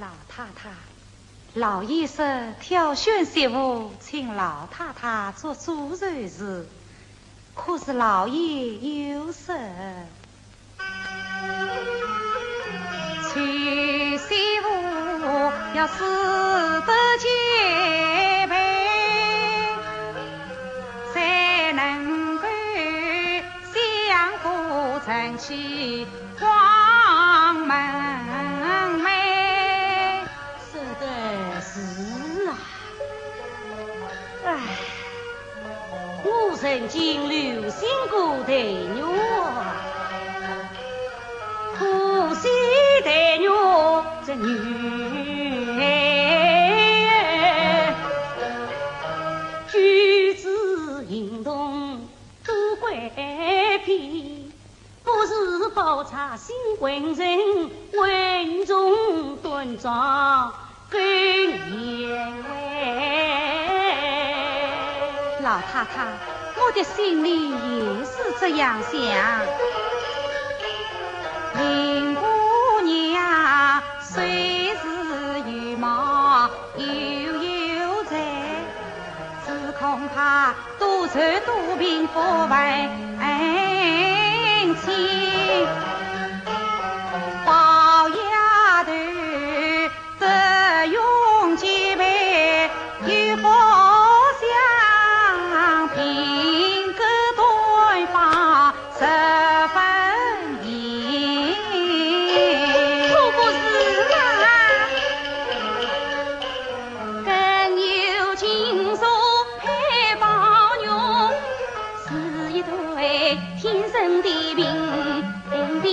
老太太，老医生挑选媳妇，请老太太做主人时，可是老爷有事。娶媳妇要死得结曾经留心过黛玉，可惜黛玉这女儿，举止行动多乖僻，不是宝钗新婚人，稳重端庄更贤惠。老太太。我的心里也是这样想。林姑娘虽是有貌又有才，只恐怕多愁多病不为对天生的命比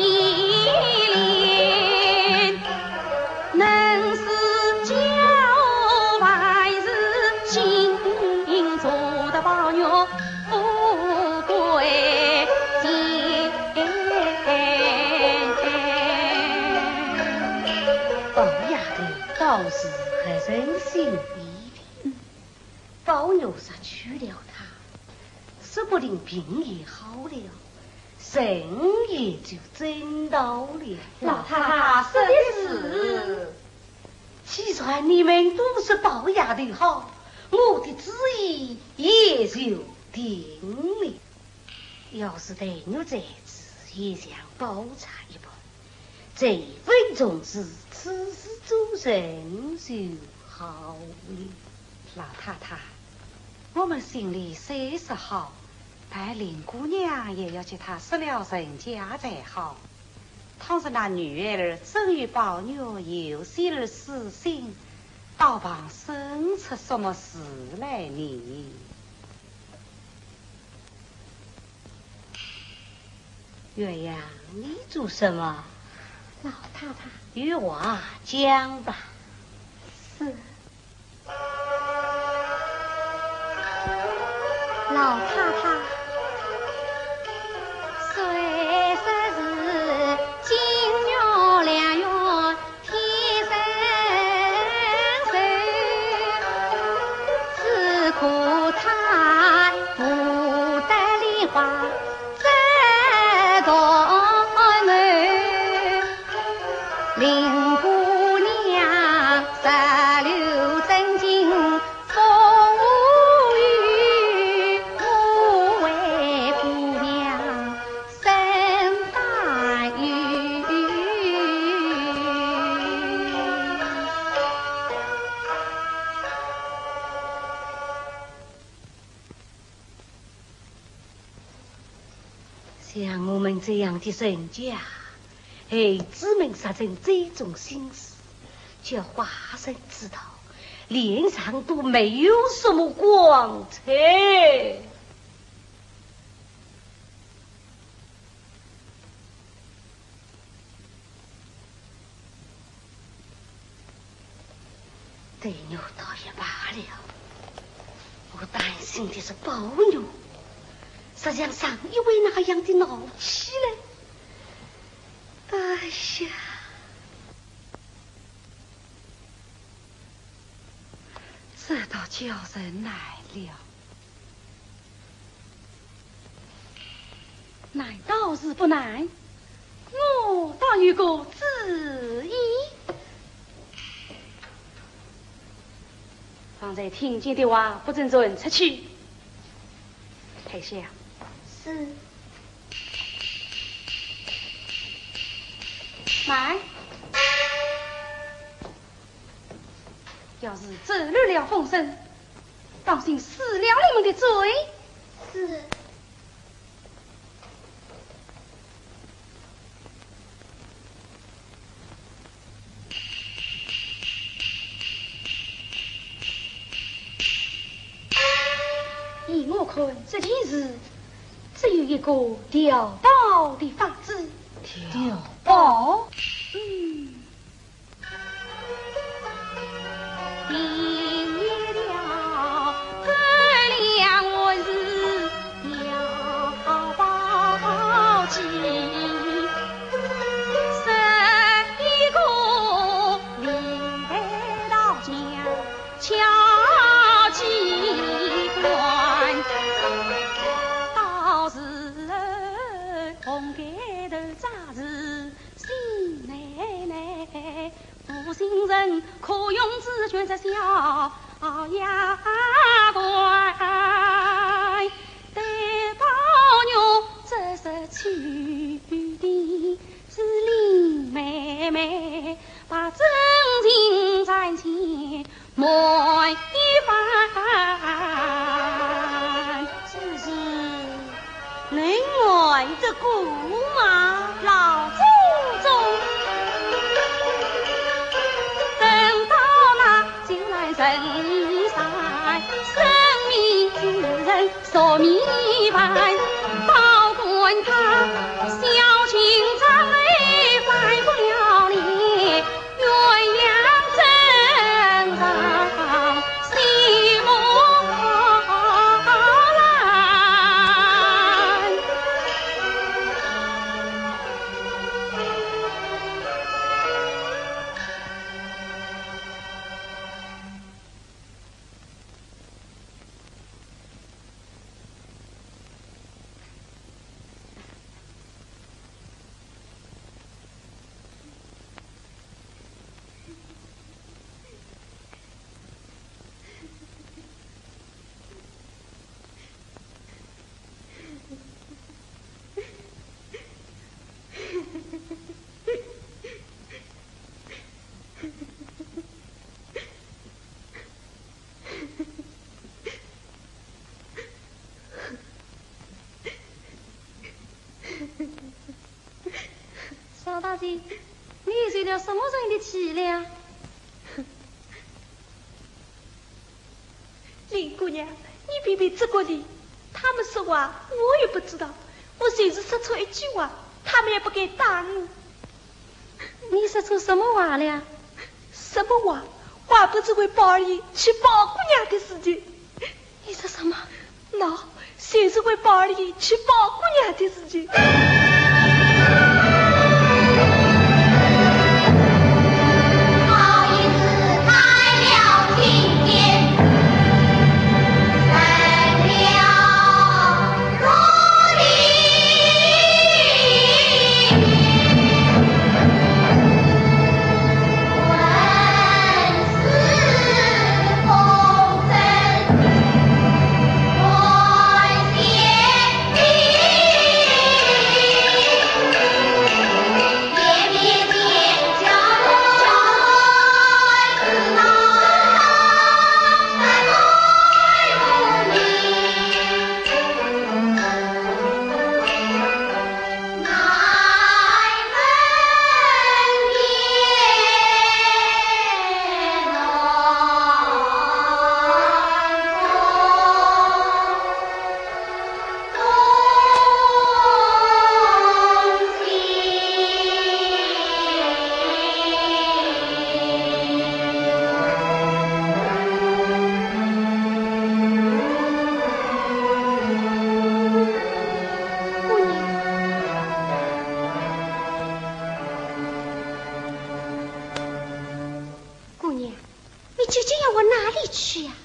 邻，能是娇还是心做的宝玉富贵贱？宝丫头倒是还人心一片，宝玉是去了。情。病也好了，神也就真到了。老太太说的是，既然你们都是龅牙的好，我的旨意也就定了。要是黛玉在此，也像宝钗一般，这份重视，此事做人就好了。老太太，我们心里虽是好。但林姑娘也要叫她失了人家才好。倘是那女儿真与宝玉有些儿私心，倒旁生出什么事来呢？鸳鸯，你做什么？老太太，与我讲吧。是。老太像我们。这样的人家，孩子们杀成这种心思，叫华生知道，脸上都没有什么光彩。对牛倒也罢了，我担心的是宝牛。是像上一位那样的闹起来，哎呀，这倒叫人难了。难倒是不难，我倒有个主意。方才听见的话，不准传出去。太香。是。买。要是走漏了风声，当心死了你们的嘴。是。依我看，这件事只有一个调包的房子。调包。负心人可用紫觉这小丫鬟对宝玉这是去的是林妹妹把真情在前莫人说明你受了什么人的气了？林姑娘，你别别责怪你，他们说话我也不知道，我就是说错一句话，他们也不敢打我。你说出什么话了？什么话？话不是为宝儿爷去宝姑娘的事情。你说什么？那就是为宝儿爷去宝姑娘的事情。你究竟要往哪里去呀？